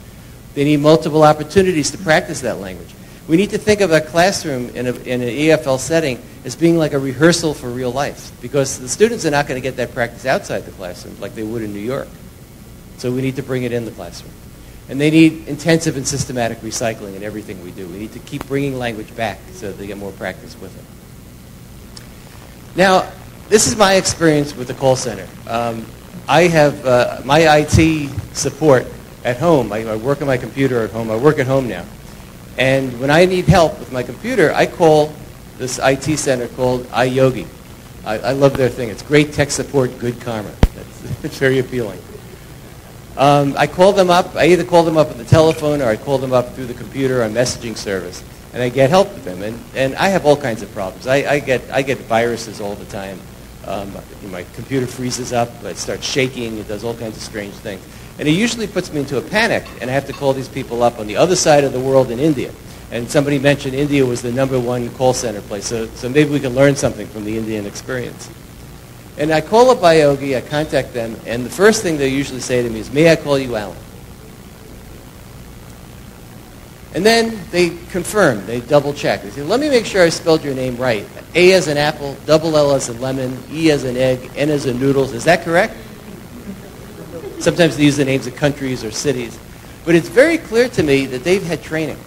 They need multiple opportunities to practice that language. We need to think of a classroom in, a, in an EFL setting as being like a rehearsal for real life because the students are not going to get that practice outside the classroom like they would in New York. So we need to bring it in the classroom. And they need intensive and systematic recycling in everything we do. We need to keep bringing language back so they get more practice with it. Now, this is my experience with the call center. Um, I have uh, my IT support at home. I, I, work on my computer at home. I work at home now. And when I need help with my computer, I call this IT center called iYogi. I, I love their thing. It's great tech support, good karma. That's, it's very appealing. Um, I call them up. I either call them up on the telephone or I call them up through the computer or messaging service and I get help with them. And, and I have all kinds of problems. I, I, get, I get viruses all the time. Um, my computer freezes up, it starts shaking, it does all kinds of strange things. And it usually puts me into a panic, and I have to call these people up on the other side of the world in India. And somebody mentioned India was the number one call center place, so, so maybe we can learn something from the Indian experience. And I call up Iogi, I contact them, and the first thing they usually say to me is, may I call you Alan? And then they confirm, they double check. They say, let me make sure I spelled your name right. A as an apple, double L as a lemon, E as an egg, N as in noodles. Is that correct? Sometimes they use the names of countries or cities. But it's very clear to me that they've had training.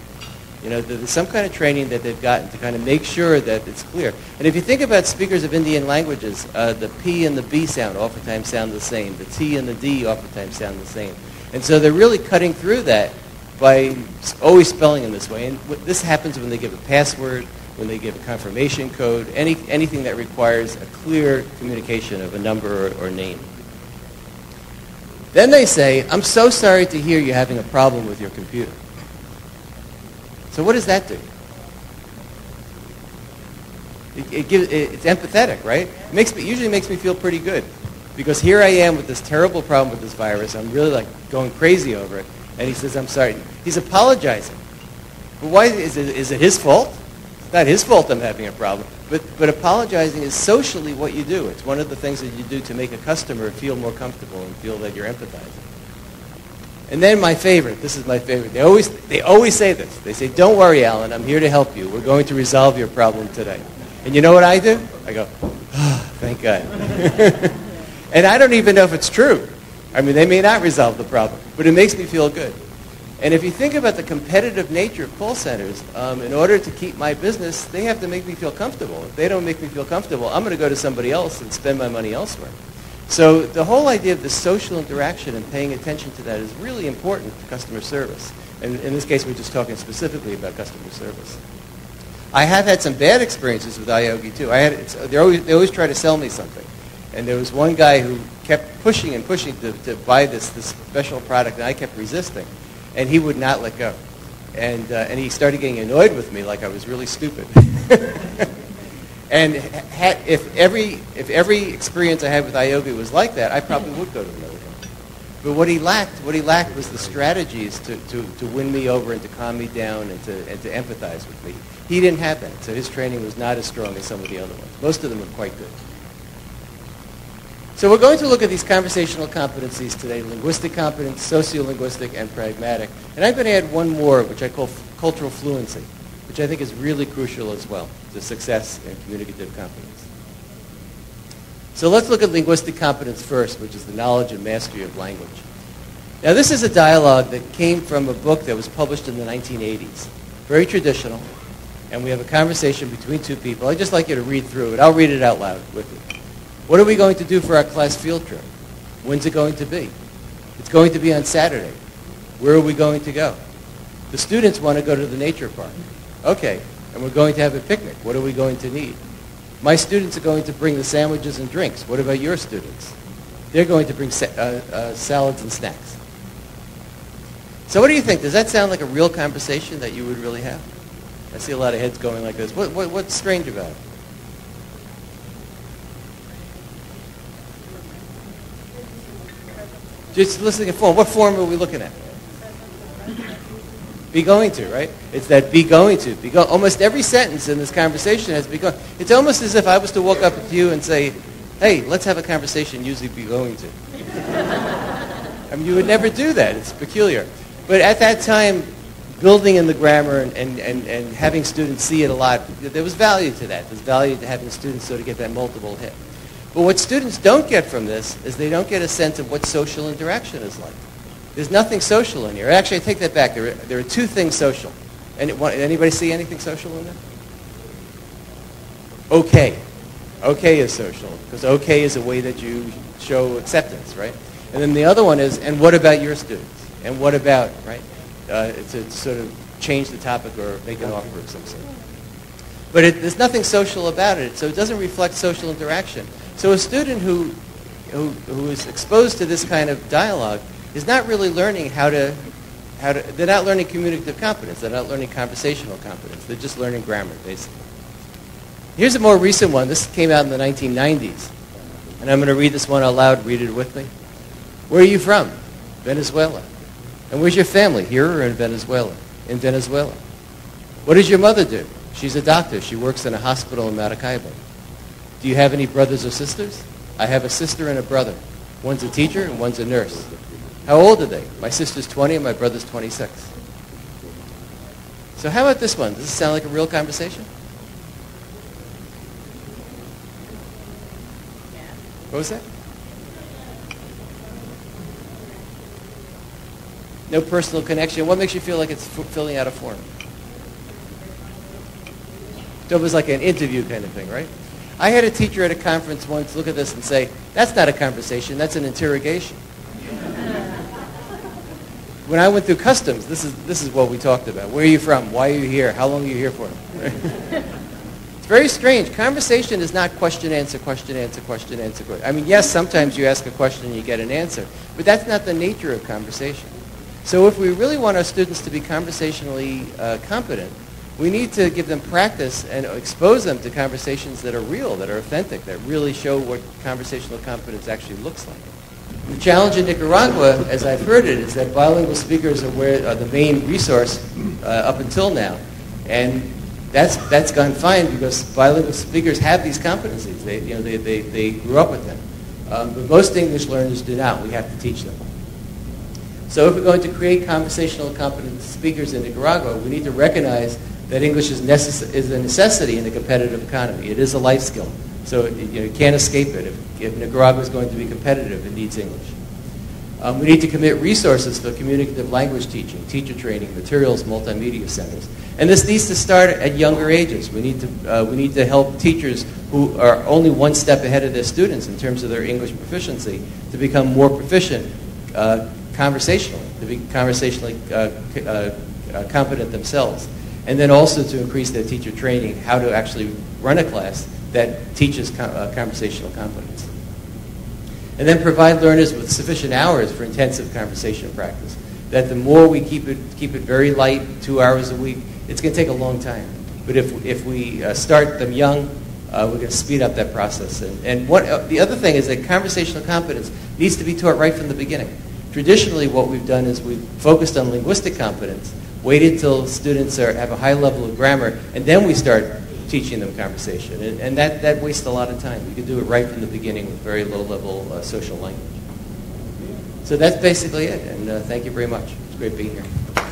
You know, there's some kind of training that they've gotten to kind of make sure that it's clear. And if you think about speakers of Indian languages, uh, the P and the B sound oftentimes sound the same. The T and the D oftentimes sound the same. And so they're really cutting through that by always spelling in this way. And this happens when they give a password, when they give a confirmation code, any, anything that requires a clear communication of a number or, or name. Then they say, I'm so sorry to hear you're having a problem with your computer. So what does that do? It, it gives, it, it's empathetic, right? It makes me, usually makes me feel pretty good. Because here I am with this terrible problem with this virus. I'm really like going crazy over it. And he says, I'm sorry. He's apologizing. But why is it, is it his fault? It's not his fault I'm having a problem. But, but apologizing is socially what you do. It's one of the things that you do to make a customer feel more comfortable and feel that you're empathizing. And then my favorite, this is my favorite. They always, they always say this. They say, don't worry, Alan, I'm here to help you. We're going to resolve your problem today. And you know what I do? I go, oh, thank God. and I don't even know if it's true. I mean, they may not resolve the problem, but it makes me feel good. And if you think about the competitive nature of call centers, um, in order to keep my business, they have to make me feel comfortable. If they don't make me feel comfortable, I'm going to go to somebody else and spend my money elsewhere. So the whole idea of the social interaction and paying attention to that is really important to customer service. And in this case, we're just talking specifically about customer service. I have had some bad experiences with Iogi too. I had, they always, they always try to sell me something. And there was one guy who kept pushing and pushing to, to buy this, this special product, and I kept resisting and he would not let go. And, uh, and he started getting annoyed with me like I was really stupid. and if, every, if every experience I had with Iogi was like that, I probably would go to another company. But what he lacked, what he lacked was the strategies to, to, to win me over and to calm me down and to, and to empathize with me. He didn't have that, so his training was not as strong as some of the other ones. Most of them were quite good. So we're going to look at these conversational competencies today, linguistic competence, sociolinguistic, and pragmatic. And I'm going to add one more, which I call cultural fluency, which I think is really crucial as well to success in communicative competence. So let's look at linguistic competence first, which is the knowledge and mastery of language. Now this is a dialogue that came from a book that was published in the 1980s. Very traditional. And we have a conversation between two people. I'd just like you to read through it. I'll read it out loud with you. What are we going to do for our class field trip? When's it going to be? It's going to be on Saturday. Where are we going to go? The students want to go to the nature park. Okay, and we're going to have a picnic. What are we going to need? My students are going to bring the sandwiches and drinks. What about your students? They're going to bring sa- uh, uh, salads and snacks. So what do you think? Does that sound like a real conversation that you would really have? I see a lot of heads going like this. What, what, what's strange about it? Just listening to form. What form are we looking at? Be going to, right? It's that be going to. Be go- almost every sentence in this conversation has be going. It's almost as if I was to walk up to you and say, hey, let's have a conversation, usually be going to. I mean, you would never do that. It's peculiar. But at that time, building in the grammar and, and, and, and having students see it a lot, there was value to that. There's value to having students sort of get that multiple hit. But what students don't get from this is they don't get a sense of what social interaction is like. There's nothing social in here. Actually, I take that back. There are, there are two things social. Any, anybody see anything social in there? Okay. Okay is social, because okay is a way that you show acceptance, right? And then the other one is, and what about your students? And what about, right? Uh, to sort of change the topic or make an offer of some sort. But it, there's nothing social about it, so it doesn't reflect social interaction. So a student who, who, who is exposed to this kind of dialogue is not really learning how to, how to, they're not learning communicative competence. They're not learning conversational competence. They're just learning grammar, basically. Here's a more recent one. This came out in the 1990s. And I'm going to read this one out loud. Read it with me. Where are you from? Venezuela. And where's your family? Here or in Venezuela? In Venezuela. What does your mother do? She's a doctor. She works in a hospital in Maracaibo. Do you have any brothers or sisters? I have a sister and a brother. One's a teacher and one's a nurse. How old are they? My sister's 20 and my brother's 26. So how about this one? Does this sound like a real conversation? What was that? No personal connection. What makes you feel like it's f- filling out a form? So it was like an interview kind of thing, right? I had a teacher at a conference once look at this and say, that's not a conversation, that's an interrogation. When I went through customs, this is, this is what we talked about. Where are you from? Why are you here? How long are you here for? it's very strange. Conversation is not question, answer, question, answer, question, answer. que- I mean, yes, sometimes you ask a question and you get an answer, but that's not the nature of conversation. So if we really want our students to be conversationally uh, competent, we need to give them practice and expose them to conversations that are real, that are authentic, that really show what conversational competence actually looks like. The challenge in Nicaragua, as I've heard it, is that bilingual speakers are, where, are the main resource uh, up until now. And that's, that's gone fine because bilingual speakers have these competencies. They, you know, they, they, they grew up with them. Um, but most English learners do not. We have to teach them. So if we're going to create conversational competent speakers in Nicaragua, we need to recognize that English is, necess- is a necessity in a competitive economy. It is a life skill. So you, know, you can't escape it. If, if Nicaragua is going to be competitive, it needs English. Um, we need to commit resources for communicative language teaching, teacher training, materials, multimedia centers. And this needs to start at younger ages. We need to, uh, we need to help teachers who are only one step ahead of their students in terms of their English proficiency to become more proficient uh, conversationally, to be conversationally uh, uh, uh, competent themselves. And then also to increase their teacher training, how to actually run a class that teaches uh, conversational competence. And then provide learners with sufficient hours for intensive conversational practice. That the more we keep it, keep it very light, two hours a week, it's going to take a long time. But if, if we uh, start them young, uh, we're going to speed up that process. And, and what, uh, the other thing is that conversational competence needs to be taught right from the beginning. Traditionally, what we've done is we've focused on linguistic competence, waited till students are, have a high level of grammar, and then we start teaching them conversation. And, and that, that wastes a lot of time. You can do it right from the beginning with very low level uh, social language. So that's basically it, and uh, thank you very much. It's great being here.